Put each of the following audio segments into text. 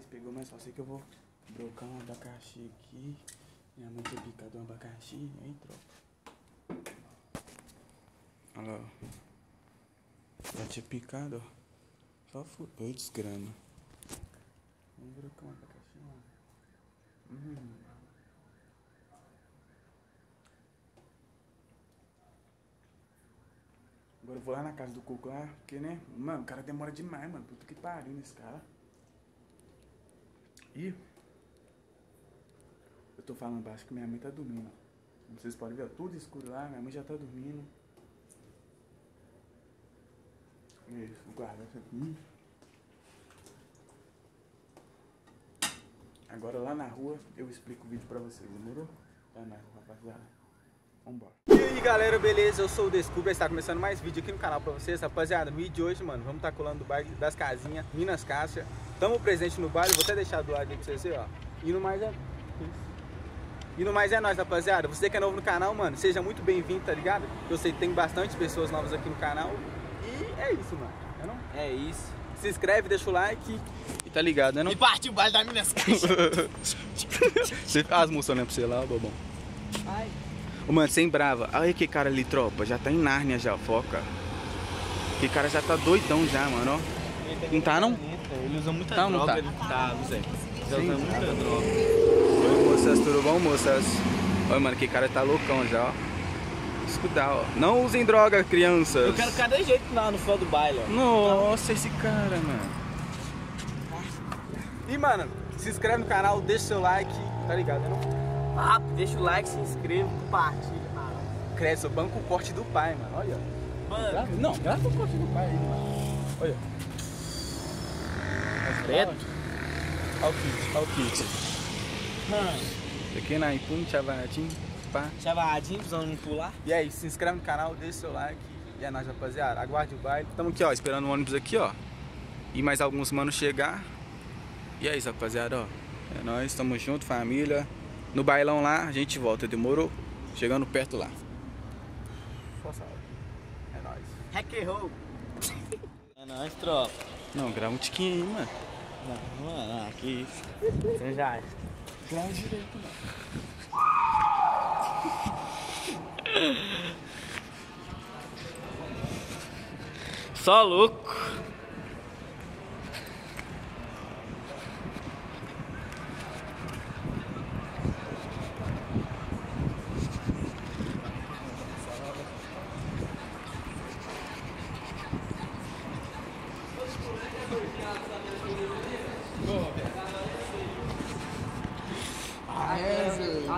Se pegou, mas só sei que eu vou brocar um abacaxi aqui. Minha mãe tinha picado um abacaxi. Aí. Olha lá, ó. Já tinha picado, ó. Só. Oi, desgrama. Vamos brocar um abacaxi lá. Hum. Agora eu vou lá na casa do Cuco lá, porque, né? Mano, o cara demora demais, mano. Puta que pariu nesse cara. Ih. Eu tô falando baixo que minha mãe tá dormindo. Vocês podem ver, tudo escuro lá, minha mãe já tá dormindo. Isso, guarda isso aqui. Agora lá na rua eu explico o vídeo pra vocês, demorou? Lá na rua, rapaziada. Vambora. E aí galera, beleza? Eu sou o Descubra, está começando mais vídeo aqui no canal pra vocês Rapaziada, no vídeo de hoje, mano, vamos estar colando do baile das casinhas, Minas Caixa Tamo presente no baile, vou até deixar do lado aí pra vocês verem, ó E no mais é... E no mais é nóis, rapaziada Você que é novo no canal, mano, seja muito bem-vindo, tá ligado? Eu sei que tem bastante pessoas novas aqui no canal E é isso, mano, é não? É isso. Se inscreve, deixa o like e tá ligado, né não? E partiu o baile da Minas Caixa. Você as moças olhando pra você lá, bobão Ai. Ô, mano, sem brava. Olha que cara ali, tropa. Já tá em Nárnia já, foca. Que cara já tá doidão já, mano, ó. Não tá, não? Ele usa muita Tá droga. tá? Ele tá, Zé. Ele Sim. usa muita droga. Oi, moças, tudo bom, moças? Olha, mano, que cara tá loucão já, ó. Escutar, ó. Não usem droga, crianças. Eu quero cada jeito lá no final do baile, ó. Nossa, esse cara, mano. E, mano, se inscreve no canal, deixa seu like, tá ligado, né? Ah, deixa o like, se inscreva, compartilha, mano. Cresce, o banco o corte do pai, mano. Olha. Mano, Não, grava o corte do pai aí, mano. Olha. Preto. Olha o kit, olha o kit. Mano, Aqui na Impune, chavadinho, pá. chavadinho, precisando não pular. E aí, se inscreve no canal, deixa seu like. E é nóis, rapaziada. Aguarde o baile. Estamos aqui, ó, esperando o ônibus aqui, ó. E mais alguns manos chegar. E é isso, rapaziada, ó. É nóis, tamo junto, família. No bailão lá, a gente volta, demorou? Chegando perto lá. Força. É nóis. Hack and roll. É nóis, tropa. Não, grava um tiquinho aí, mano. Não, mano, que isso. Já Grava direito, mano. Só louco.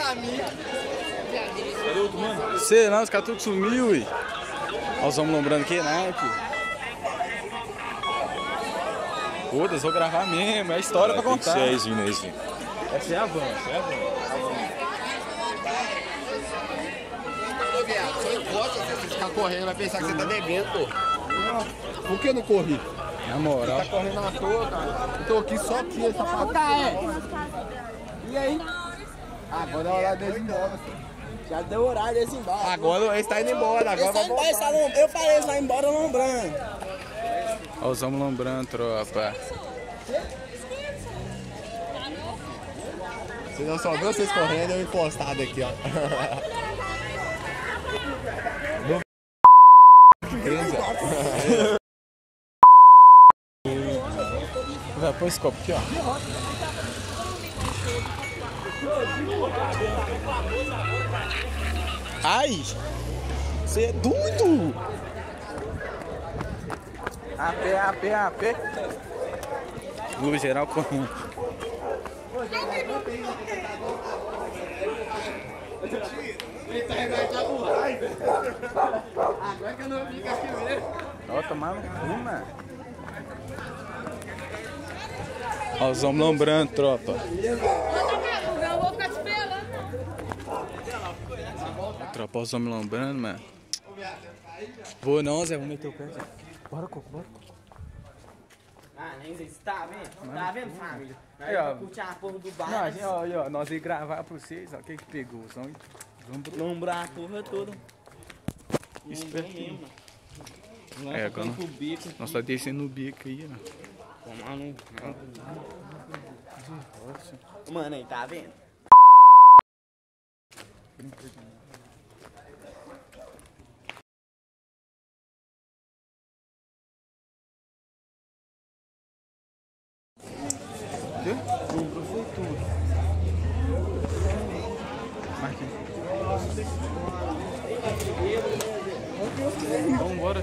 nada pra mim. Sei lá, os caras tudo sumiu, e. Olha os homens lembrando aqui, né, pô? Foda-se, vou gravar mesmo, é história pra contar. Seis, Inês. Essa é a van, essa é a van. Você encosta, você ficar correndo, vai pensar que você tá devendo, pô. Por que eu não corri? Na moral. Tá correndo à toa, cara. Eu tô aqui só aqui, essa parte. Tá, é. E aí? Agora é hora deles embora. Já deu horário desse embora. Agora eles tá indo embora, agora vai embora, eles voltar. tá Eu falei, eles vão embora lombrando. Ó, os homens lombrando, tropa. Vocês não só viu vocês correndo, eu encostado aqui, ó. Vai pôr esse copo aqui, ó. Ai! Você é doido! A pé, a pé, a pé. Luz geral correndo. Ó, tomaram uma. Ó, os homens lombrando, tropa. Não vou ficar te esperando, os homens lombrando, mano. Vou não, Zé, vou meter o pé. Zé. Bora, Coco, bora. Ah, nem sei se tá vendo. Tá vendo, família? Nós Aí, ó. curtir a porra do bar. Ó, ó, nós ia gravar pra vocês, ó, o que que pegou? Lombrando. Lombrar a porra toda. Espertinho. É, é, bico. Nós tá descendo o bico aí, né? Tomar no... Mano, aí, tá vendo? Vambora.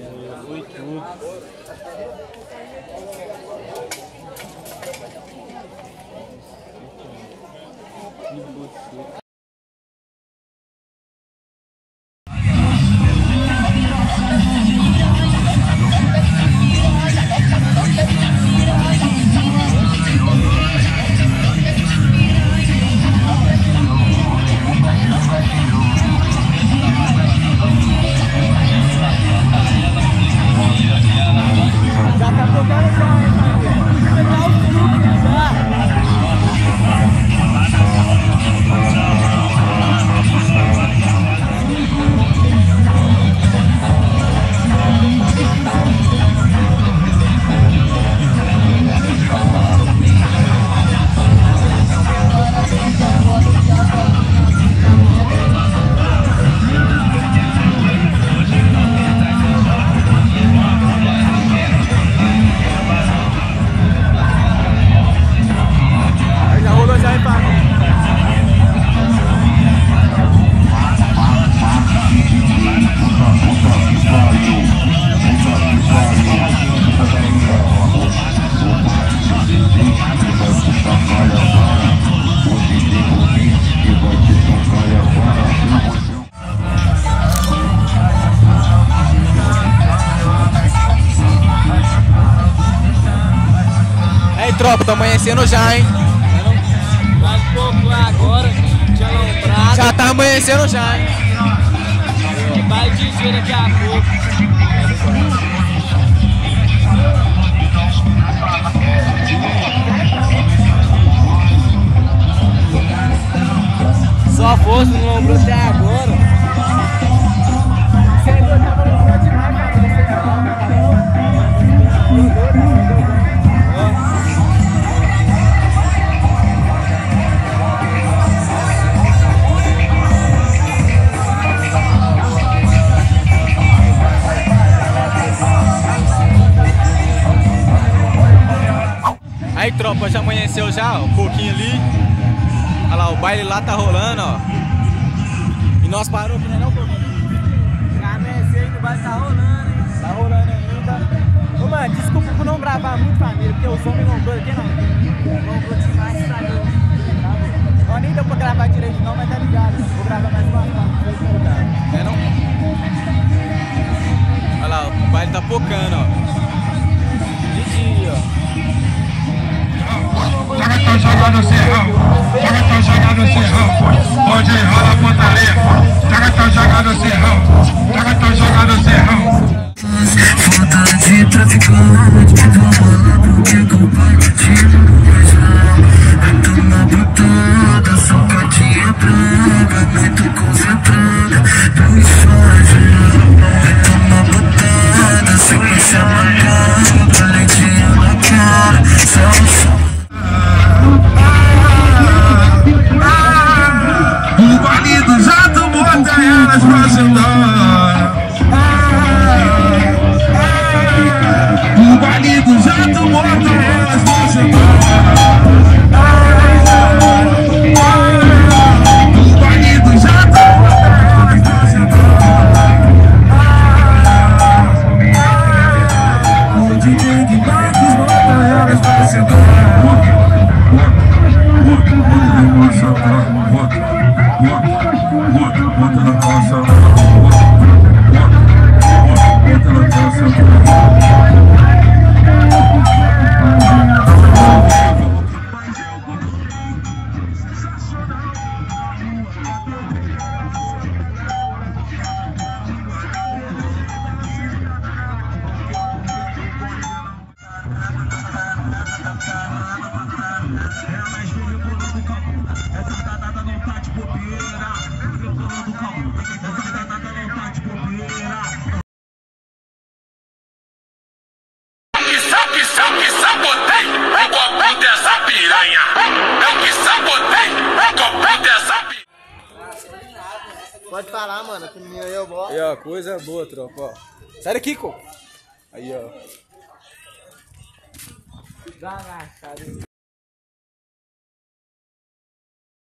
Foi tudo. Tropa, tá amanhecendo já, hein? Mais pouco agora, tinha lombrado. Já tá amanhecendo já, hein? Vai dizer daqui a pouco. Copa já amanheceu já, ó, um pouquinho ali. Olha lá, o baile lá tá rolando, ó. E nós paramos aqui, né não, Já amanheceu e o baile tá rolando, hein? Tá rolando ainda. Ô, mano, desculpa por não gravar muito, família, porque os homens não doido aqui, não. Não vou demais, estragando. Tá bom. Ó, nem deu pra gravar direito não, mas tá ligado. Vou gravar mais uma parte. É não? Olha lá, o baile tá focando, ó. estão tá jogando serrão, joga caras estão jogando serrão, onde rola pontaria, os caras estão jogando serrão. Pode falar, mano, que aí eu boto. Aí, ó, coisa boa, tropa, ó. Sai daqui, co. Aí, ó. Dá na cara.